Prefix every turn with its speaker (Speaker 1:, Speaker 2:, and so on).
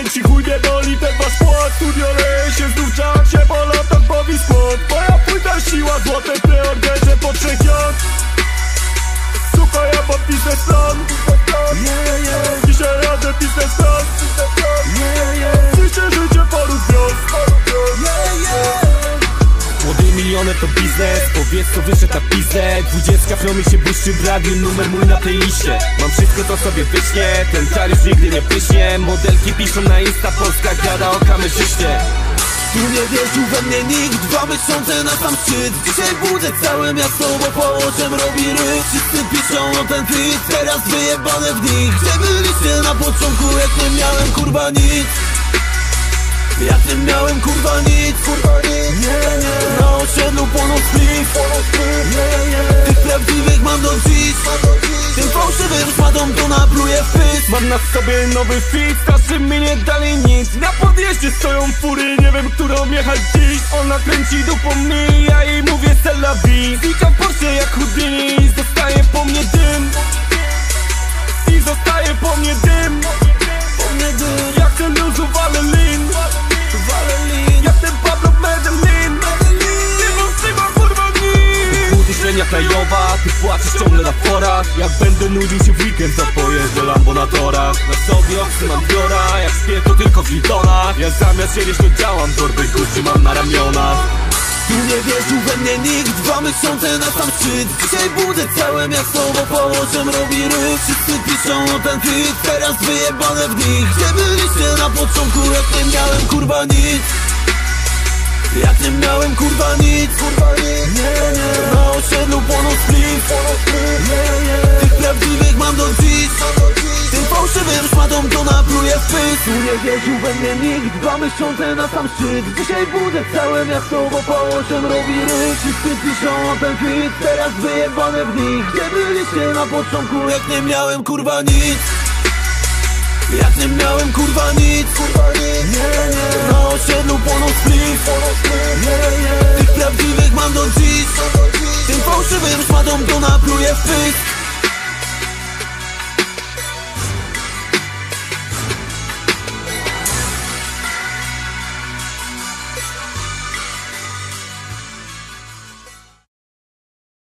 Speaker 1: klienci Chuj nie boli ten wasz płat Studio leje się. Znów czak się po latach bawi skład Moja płyta siła złote preorderze po trzech lat Suka ja mam biznesplan powiedz co wyszedł na pizdę? Dwudziestka promi się błyszczy w radiu, numer mój na tej liście Mam wszystko to sobie wyśnie, ten już nigdy nie pyśnie. Modelki piszą na Insta, Polska gada o kamerzyście.
Speaker 2: Tu nie wierzył we mnie nikt Dwa miesiące na sam szczyt. Dzisiaj budzę całe miasto, bo położem robi ryk Wszyscy piszą o ten fit Teraz wyjebane w nich. Gdzie byliście na początku, jak nie miałem kurwa nic jak nie miałem kurwa nic, kurwa nic. Nie, nie. Na osiedlu spliff nie, nie. Tych prawdziwych mam do dziś. Tym fałszywym szmatą to napluję w pysk.
Speaker 1: Mam na sobie nowy fit, każdy mi nie dali nic. Na podjeździe stoją fury, nie wiem którą jechać dziś. Ona kręci dupą mi, ja jej mówię c'est la vie Znikam Porsche jak Houdini. I zostaje po mnie dym. I zostaje po mnie dym.
Speaker 2: Po mnie dym,
Speaker 1: Jak ten luzu wale średnia krajowa, ty płaczesz ciągle na forach. Jak będę nudził się w weekend, to pojeżdżę Lambo na torach Na sobie oksy mam biora, jak śpię to tylko w litonach Ja zamiast siedzieć to działam, torby Gucci mam na ramionach.
Speaker 2: Tu nie wierzył we mnie nikt Dwa miesiące na sam szczyt. Dzisiaj budzę całe miasto, bo położem robi ryk Wszyscy piszą o ten Teraz wyjebane w nich. Gdzie byliście na początku, jak nie miałem kurwa nic? Jak nie miałem kurwa nic, kurwa nic Powiem szmatą, to napluję w Tu nie wierzył we mnie nikt Dwa miesiące na sam szczyt. Dzisiaj budzę całe miasto, bo po osiem robi ryk Wszyscy piszą o ten hit Teraz wyjebane w nich. Gdzie byliście na początku, jak nie miałem kurwa nic. Jak nie miałem kurwa nic, kurwa nic. Nie, nie. Na osiedlu ponos split, nie, nie. Tych prawdziwych mam do dziś. Tym fałszywym szmatą to napluję w